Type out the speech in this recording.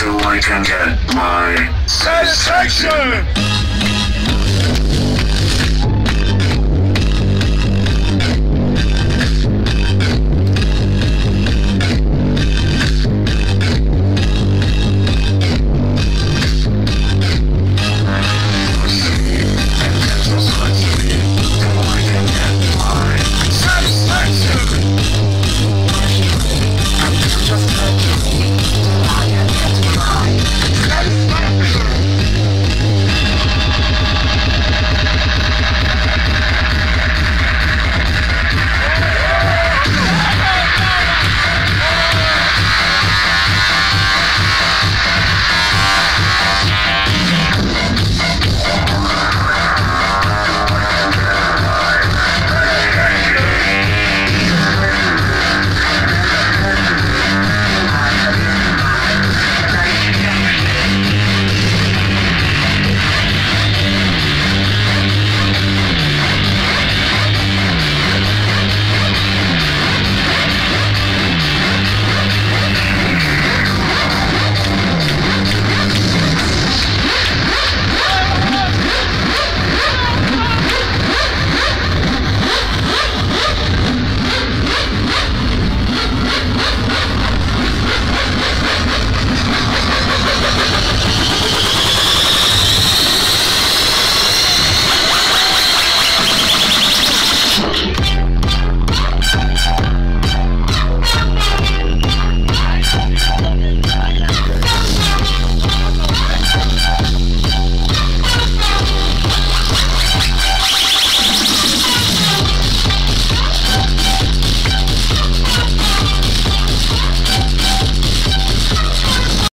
till I can get my satisfaction. satisfaction.